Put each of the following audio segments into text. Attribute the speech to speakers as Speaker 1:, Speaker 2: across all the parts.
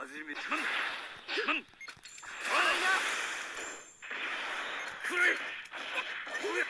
Speaker 1: 始めたんんくれおや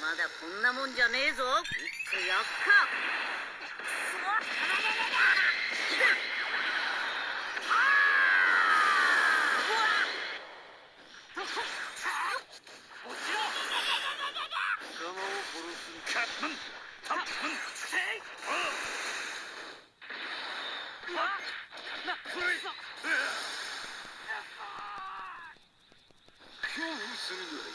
Speaker 2: まだこんなもんじゃねえぞ。いってやっか。
Speaker 1: 恐怖するぐらい？